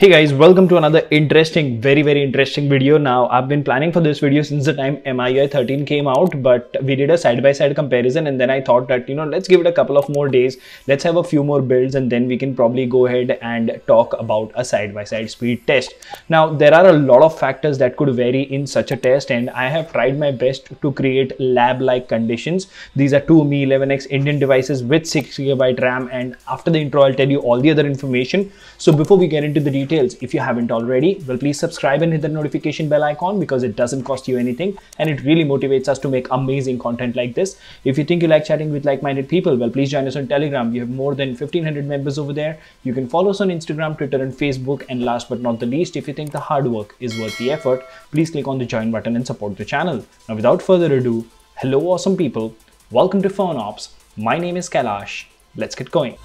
Hey guys, welcome to another interesting, very, very interesting video. Now, I've been planning for this video since the time MIUI 13 came out, but we did a side-by-side -side comparison and then I thought that, you know, let's give it a couple of more days. Let's have a few more builds and then we can probably go ahead and talk about a side-by-side -side speed test. Now, there are a lot of factors that could vary in such a test and I have tried my best to create lab-like conditions. These are two Mi 11X Indian devices with 6GB RAM and after the intro, I'll tell you all the other information. So before we get into the details, details. If you haven't already, well, please subscribe and hit the notification bell icon because it doesn't cost you anything and it really motivates us to make amazing content like this. If you think you like chatting with like-minded people, well, please join us on Telegram. We have more than 1500 members over there. You can follow us on Instagram, Twitter, and Facebook. And last but not the least, if you think the hard work is worth the effort, please click on the join button and support the channel. Now, without further ado, hello, awesome people. Welcome to Phone Ops. My name is Kailash. Let's get going.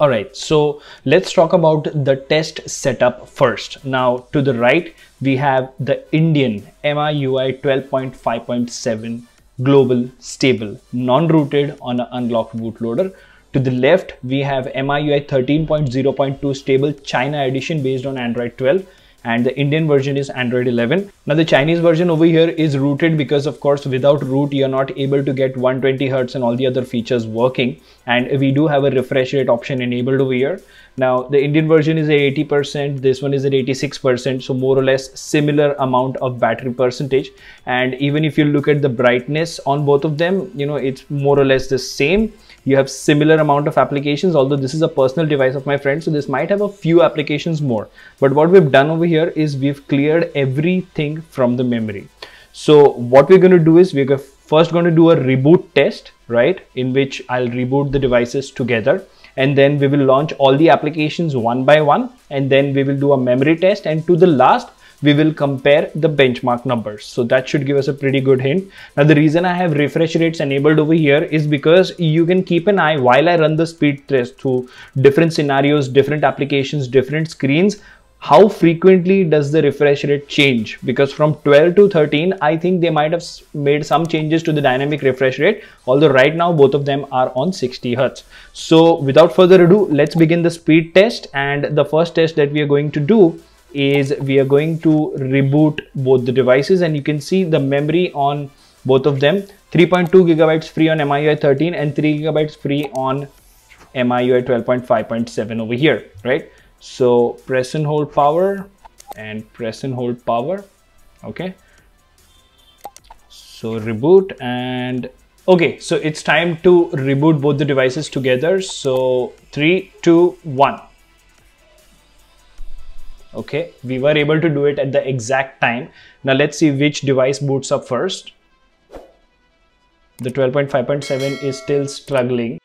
All right, so let's talk about the test setup first. Now to the right, we have the Indian MIUI 12.5.7 global stable, non-rooted on an unlocked bootloader. To the left, we have MIUI 13.0.2 stable China edition based on Android 12 and the Indian version is Android 11. Now the Chinese version over here is rooted because of course without root you're not able to get 120 Hertz and all the other features working. And we do have a refresh rate option enabled over here. Now the Indian version is at 80%, this one is at 86%, so more or less similar amount of battery percentage. And even if you look at the brightness on both of them, you know, it's more or less the same you have similar amount of applications although this is a personal device of my friend so this might have a few applications more. But what we've done over here is we've cleared everything from the memory. So what we're going to do is we're first going to do a reboot test right in which I'll reboot the devices together and then we will launch all the applications one by one and then we will do a memory test and to the last we will compare the benchmark numbers. So that should give us a pretty good hint. Now the reason I have refresh rates enabled over here is because you can keep an eye while I run the speed test through different scenarios, different applications, different screens how frequently does the refresh rate change because from 12 to 13 i think they might have made some changes to the dynamic refresh rate although right now both of them are on 60 hertz so without further ado let's begin the speed test and the first test that we are going to do is we are going to reboot both the devices and you can see the memory on both of them. 3.2 gigabytes free on MIUI 13 and 3 gigabytes free on MIUI 12.5.7 over here right? So press and hold power and press and hold power okay? So reboot and okay so it's time to reboot both the devices together. So three two one okay we were able to do it at the exact time. Now let's see which device boots up first. The 12.5.7 is still struggling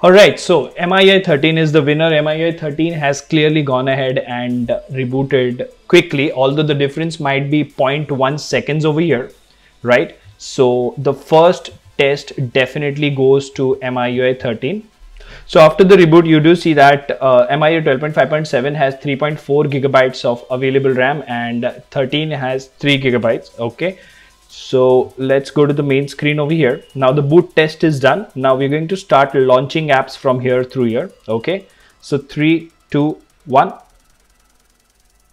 Alright, so MIUI 13 is the winner. MIUI 13 has clearly gone ahead and rebooted quickly, although the difference might be 0.1 seconds over here, right? So the first test definitely goes to MIUI 13. So after the reboot, you do see that uh, MIUI 12.5.7 has 3.4 gigabytes of available RAM and 13 has 3 gigabytes, okay? So let's go to the main screen over here. Now the boot test is done. Now we're going to start launching apps from here through here. Okay. So three, two, one.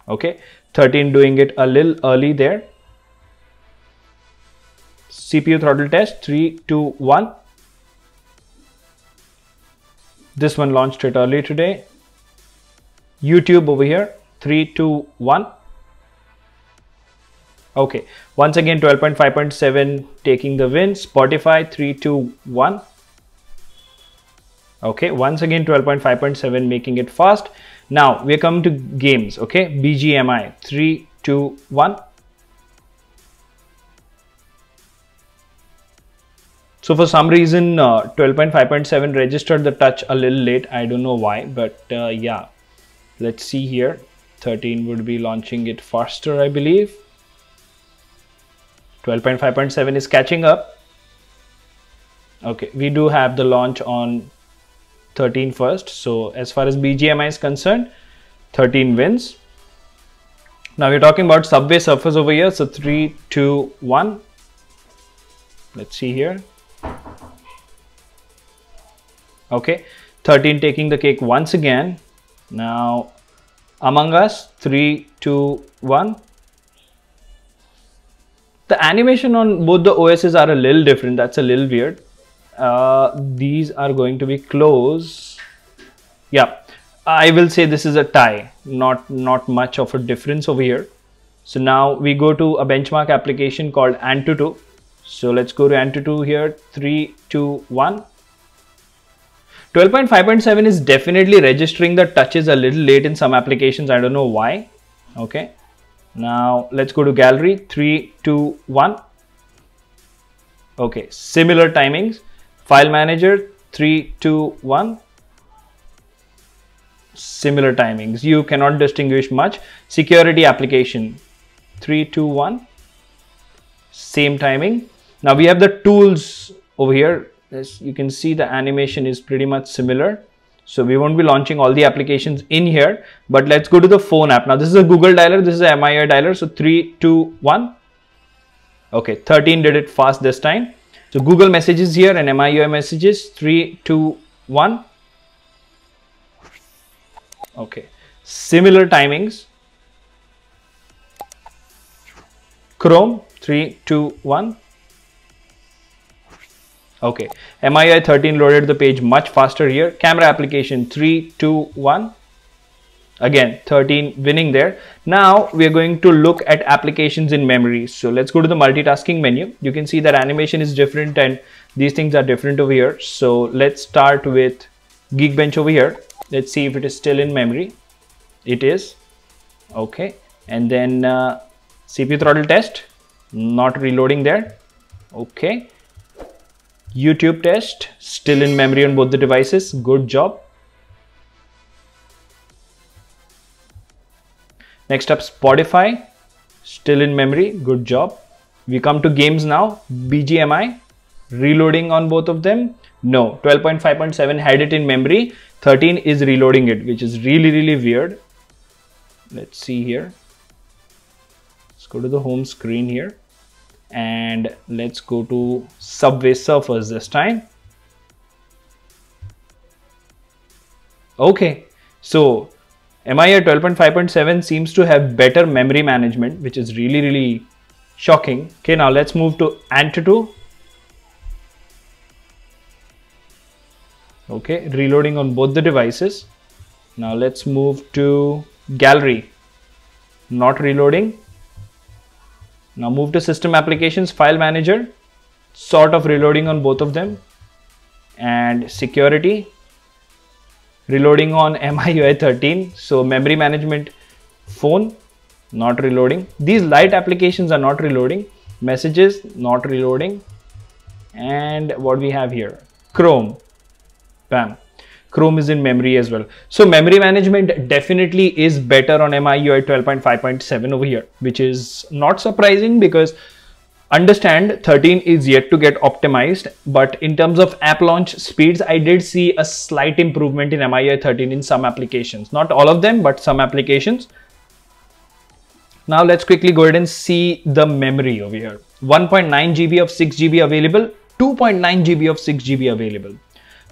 Okay. 13 doing it a little early there. CPU throttle test, three, two, one. This one launched it early today. YouTube over here, three, two, one. Okay, once again 12.5.7 taking the win. Spotify 3, 2, 1. Okay, once again 12.5.7 making it fast. Now we are coming to games. Okay, BGMI 3, 2, 1. So for some reason, 12.5.7 uh, registered the touch a little late. I don't know why, but uh, yeah, let's see here. 13 would be launching it faster, I believe. 12.5.7 is catching up. Okay, we do have the launch on 13 first. So as far as BGMI is concerned, 13 wins. Now we're talking about Subway Surfers over here. So 3, 2, 1. Let's see here. Okay, 13 taking the cake once again. Now Among Us, 3, 2, 1 the animation on both the OSs are a little different. That's a little weird. Uh, these are going to be close. Yeah, I will say this is a tie. Not not much of a difference over here. So now we go to a benchmark application called Antutu. So let's go to Antutu here. Three, two, one. 12.5.7 is definitely registering the touches a little late in some applications. I don't know why. Okay. Now let's go to gallery, three, two, one. Okay, similar timings. File manager, three, two, one. Similar timings. You cannot distinguish much. Security application, three, two, one. Same timing. Now we have the tools over here. As you can see, the animation is pretty much similar. So we won't be launching all the applications in here, but let's go to the phone app. Now this is a Google dialer, this is a MIUI dialer. So three, two, one. Okay, 13 did it fast this time. So Google messages here and MIUI messages, three, two, one. Okay, similar timings. Chrome, three, two, one. Okay, MIUI 13 loaded the page much faster here. Camera application 3, 2, 1. Again, 13 winning there. Now we are going to look at applications in memory. So let's go to the multitasking menu. You can see that animation is different and these things are different over here. So let's start with Geekbench over here. Let's see if it is still in memory. It is. Okay. And then uh, CPU throttle test, not reloading there. Okay YouTube test, still in memory on both the devices. Good job. Next up, Spotify, still in memory. Good job. We come to games now. BGMI, reloading on both of them. No, 12.5.7 had it in memory. 13 is reloading it, which is really, really weird. Let's see here. Let's go to the home screen here and let's go to Subway Surfers this time. Okay, so MIUI 12.5.7 seems to have better memory management, which is really, really shocking. Okay, now let's move to Antutu. Okay, reloading on both the devices. Now let's move to gallery. Not reloading. Now move to system applications, file manager, sort of reloading on both of them and security, reloading on MIUI 13. So memory management phone, not reloading. These light applications are not reloading. Messages, not reloading. And what we have here, Chrome, bam. Chrome is in memory as well. So memory management definitely is better on MIUI 12.5.7 over here, which is not surprising because understand 13 is yet to get optimized but in terms of app launch speeds i did see a slight improvement in miui 13 in some applications. Not all of them but some applications. Now let's quickly go ahead and see the memory over here. 1.9 gb of 6 gb available 2.9 gb of 6 gb available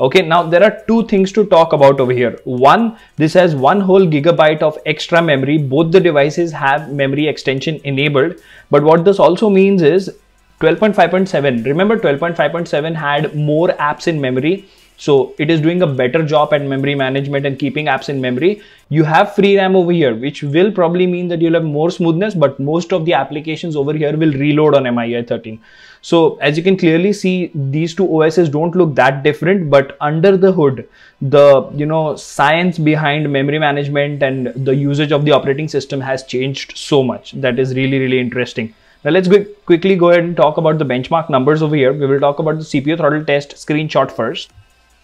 okay now there are two things to talk about over here. One this has one whole gigabyte of extra memory. Both the devices have memory extension enabled. But what this also means is 12.5.7 remember 12.5.7 had more apps in memory so it is doing a better job at memory management and keeping apps in memory. You have free RAM over here, which will probably mean that you'll have more smoothness, but most of the applications over here will reload on MIUI 13. So as you can clearly see, these two OSs don't look that different, but under the hood, the you know science behind memory management and the usage of the operating system has changed so much. That is really, really interesting. Now let's quickly go ahead and talk about the benchmark numbers over here. We will talk about the CPU throttle test screenshot first.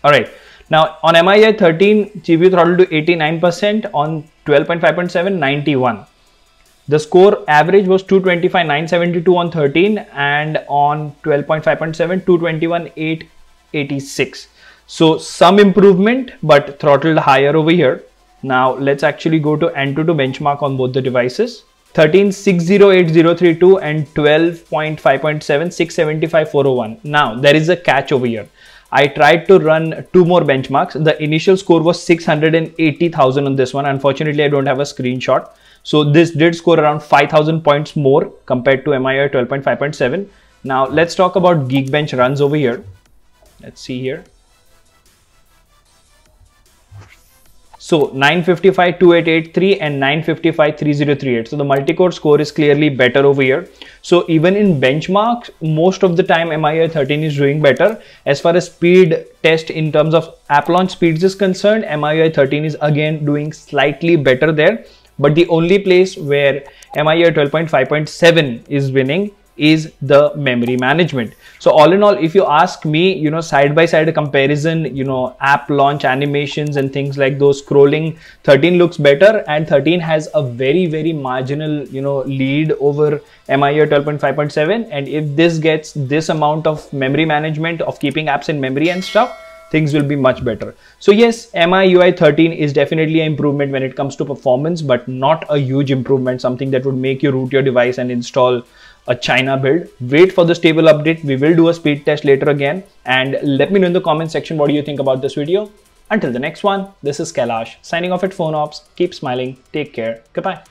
All right. Now on MIUI 13, GPU throttle to 89%, on 12.5.7, 91. The score average was 225 972 on 13 and on 12.5.7 221 886. So some improvement but throttled higher over here. Now let's actually go to Antutu benchmark on both the devices. 13.608.032 and 12.5.7 675.401. Now there is a catch over here. I tried to run two more benchmarks. The initial score was 680,000 on this one. Unfortunately, I don't have a screenshot. So this did score around 5,000 points more compared to MIUI 12.5.7. Now let's talk about Geekbench runs over here. Let's see here. So 955 2883 and 955 3038. So the multi-core score is clearly better over here. So even in benchmarks, most of the time MIUI 13 is doing better. As far as speed test in terms of app launch speeds is concerned, MIUI 13 is again doing slightly better there. But the only place where MIUI 12.5.7 is winning is the memory management. So all in all, if you ask me, you know, side by side comparison, you know, app launch animations and things like those scrolling, 13 looks better and 13 has a very, very marginal, you know, lead over MIUI 12.5.7. And if this gets this amount of memory management of keeping apps in memory and stuff, things will be much better. So yes, MIUI 13 is definitely an improvement when it comes to performance, but not a huge improvement, something that would make you root your device and install a China build. Wait for the stable update. We will do a speed test later again. And let me know in the comment section what do you think about this video. Until the next one, this is Kailash signing off at PhoneOps. Keep smiling. Take care. Goodbye.